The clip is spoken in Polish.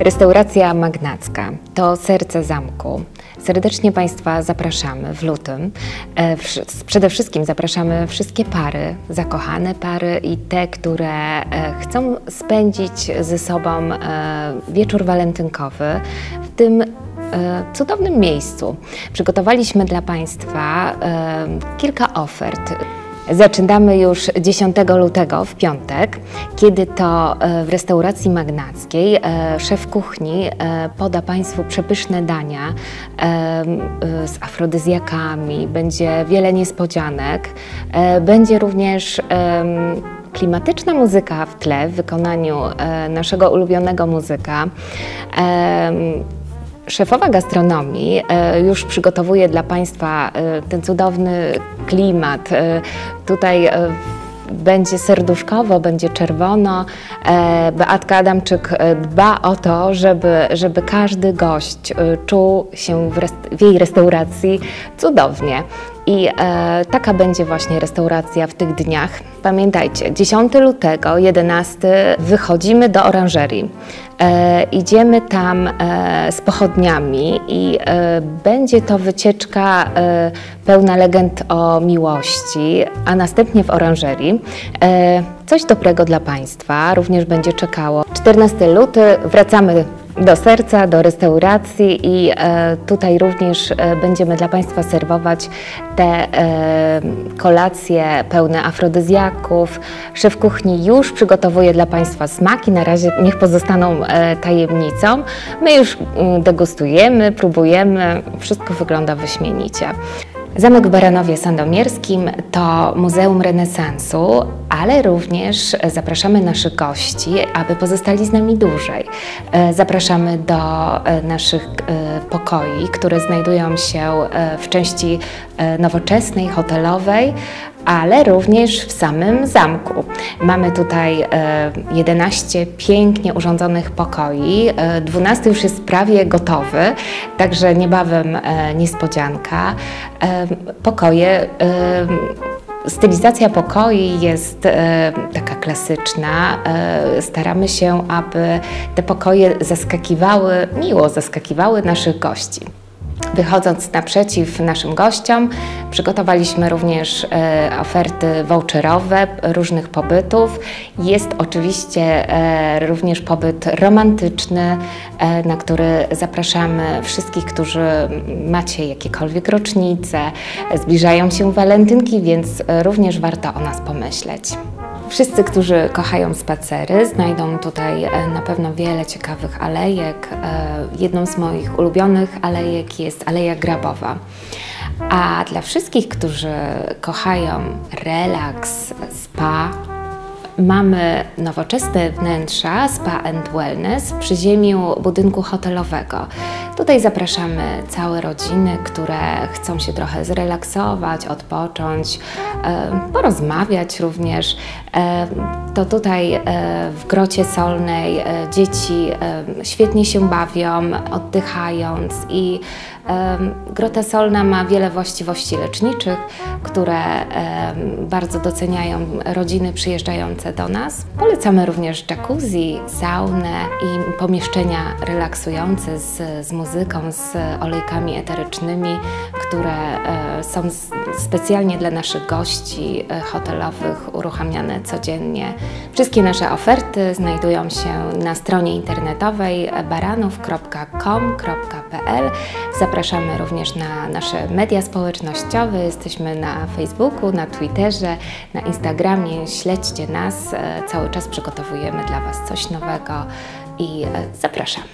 Restauracja Magnacka to serce zamku. Serdecznie Państwa zapraszamy w lutym. E, Przede wszystkim zapraszamy wszystkie pary, zakochane pary i te, które e, chcą spędzić ze sobą e, wieczór walentynkowy w tym cudownym miejscu. Przygotowaliśmy dla Państwa kilka ofert. Zaczynamy już 10 lutego w piątek, kiedy to e, w restauracji magnackiej e, szef kuchni e, poda Państwu przepyszne dania z afrodyzjakami, będzie wiele niespodzianek, będzie również klimatyczna muzyka w tle w wykonaniu naszego ulubionego muzyka. Szefowa gastronomii e, już przygotowuje dla Państwa e, ten cudowny klimat. E, Tutaj będzie serduszkowo, będzie czerwono. Beatka Adamczyk dba o to, żeby, żeby każdy gość czuł się w, w jej restauracji cudownie. I e, taka będzie właśnie restauracja w tych dniach. Pamiętajcie, 10 lutego, 11 wychodzimy do oranżerii. E, idziemy tam e, z pochodniami i e, będzie to wycieczka e, pełna legend o miłości, a następnie w oranżerii. E, coś dobrego dla Państwa również będzie czekało. 14 luty wracamy do serca, do restauracji i e, tutaj również e, będziemy dla Państwa serwować te e, kolacje pełne afrodyzjaków. Szef kuchni już przygotowuje dla Państwa smaki, na razie niech pozostaną tajemnicą. My już mm, degustujemy, próbujemy, wszystko wygląda wyśmienicie. Zamek w Baranowie Sandomierskim to Muzeum Renesansu, ale również zapraszamy naszych gości, aby pozostali z nami dłużej. E, Zapraszamy do e, naszych e, pokoi, które znajdują się w części nowoczesnej, hotelowej, ale również w samym zamku. Mamy tutaj e, 11 pięknie urządzonych pokoi, e, 12 już jest prawie gotowy, także niebawem niespodzianka. Pokoje Stylizacja pokoi jest e, taka klasyczna. E, staramy się, aby te pokoje zaskakiwały, miło zaskakiwały naszych gości. Wychodząc naprzeciw naszym gościom, przygotowaliśmy też e, oferty voucherowe różnych pobytów. Jest oczywiście e, również pobyt romantyczny, e, na który zapraszamy wszystkich, którzy macie jakiekolwiek rocznice, zbliżają się walentynki, więc również warto o nas pomyśleć. Wszyscy, którzy kochają spacery, znajdą tutaj e, na pewno wiele ciekawych alejek. E, Jedną z moich ulubionych alejek jest Aleja Grabowa. A dla wszystkich, którzy kochają relaks, spa, Mamy nowoczesne wnętrza Spa and Wellness w przyziemiu budynku hotelowego. Tutaj zapraszamy całe rodziny, które chcą się trochę zrelaksować, odpocząć, e, porozmawiać również. E, To tutaj e, w Grocie Solnej dzieci świetnie się bawią, oddychając i Grota Solna ma wiele właściwości leczniczych, które bardzo doceniają rodziny przyjeżdżające do nas. Polecamy również jacuzzi, saunę i pomieszczenia relaksujące z, z muzyką, z olejkami eterycznymi, które e, są specjalnie dla naszych gości e, hotelowych uruchamiane codziennie. Wszystkie nasze oferty znajdują się na stronie internetowej baranów.com.pl. Zapraszamy również na nasze media społecznościowe. Jesteśmy na Facebooku, na Twitterze, na Instagramie. Śledźcie nas. E, Cały czas przygotowujemy dla Was coś nowego i e, zapraszamy.